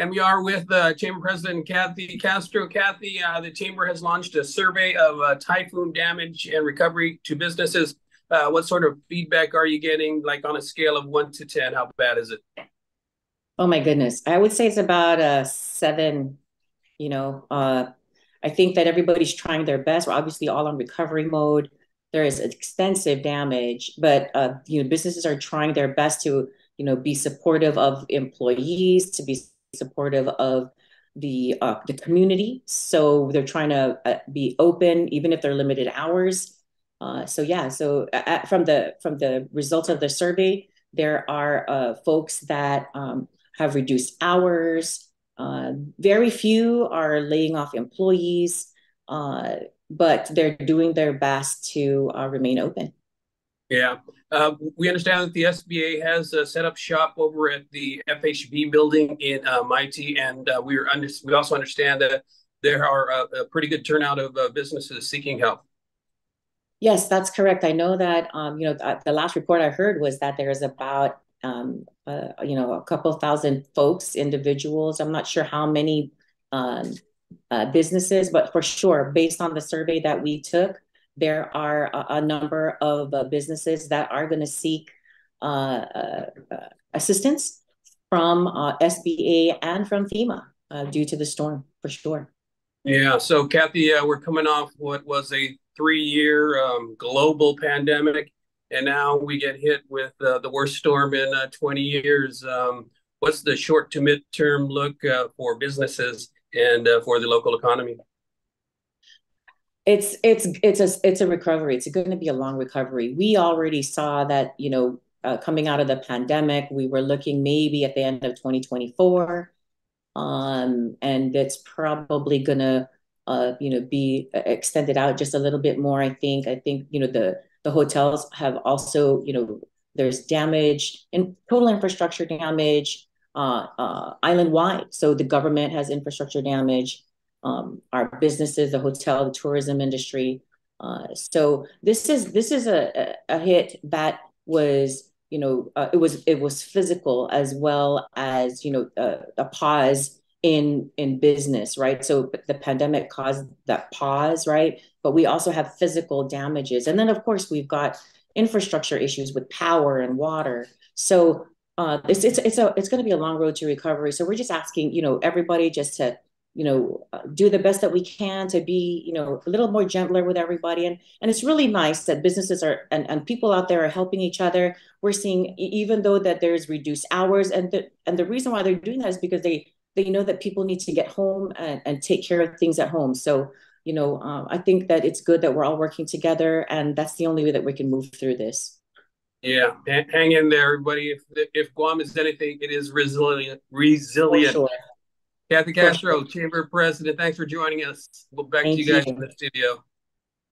And we are with uh, Chamber President Kathy Castro. Kathy, uh, the Chamber has launched a survey of uh, typhoon damage and recovery to businesses. Uh, what sort of feedback are you getting, like on a scale of one to 10? How bad is it? Oh, my goodness. I would say it's about a seven. You know, uh, I think that everybody's trying their best. We're obviously all on recovery mode. There is extensive damage, but uh, you know, businesses are trying their best to you know be supportive of employees, to be supportive of the uh, the community. So they're trying to uh, be open, even if they're limited hours. Uh, so yeah, so at, from the from the results of the survey, there are uh, folks that um, have reduced hours. Uh, very few are laying off employees, uh, but they're doing their best to remain open. Yeah. Uh, we understand that the SBA has uh, set up shop over at the FHB building in uh, Maite, and uh, we, under, we also understand that there are a, a pretty good turnout of uh, businesses seeking help. Yes, that's correct. I know that um, you know th the last report I heard was that there's about um, uh, you know a couple thousand folks, individuals. I'm not sure how many um, businesses, but for sure, based on the survey that we took, there are a, a number of uh, businesses that are going to seek uh, uh, uh, assistance from uh, SBA and from FEMA due to the storm, for sure. Yeah. So, Kathy, we're coming off what was a three-year um, global pandemic, and now we get hit with the worst storm in 20 years. Um, what's the short to mid-term look for businesses and for the local economy? It's it's it's a it's a recovery. It's going to be a long recovery. We already saw that you know uh, coming out of the pandemic, we were looking maybe at the end of 2024, um, and it's probably going to uh, you know be extended out just a little bit more. I think. I think you know the the hotels have also you know there's damage and total infrastructure damage uh, uh, island wide. So the government has infrastructure damage um, our businesses, the hotel, the tourism industry. Uh, so this is this is a, a hit that was you know uh, it was it was physical as well as you know uh, a pause in in business right? So the pandemic caused that pause right? But we also have physical damages. And then of course we've got infrastructure issues with power and water. So uh, it's it's it's a it's going to be a long road to recovery. So we're just asking you know everybody just to you know do the best that we can to be you know a little more gentler with everybody and and it's really nice that businesses are and, and people out there are helping each other we're seeing even though that there's reduced hours and the and the reason why they're doing that is because they they know that people need to get home and, and take care of things at home so you know um, i think that it's good that we're all working together and that's the only way that we can move through this yeah, hang in there, everybody. If if Guam is anything, it is resilient. Resilient. Sure. Kathy Castro, Chamber President, thanks for joining us. We'll back Thank to you guys you. in the studio.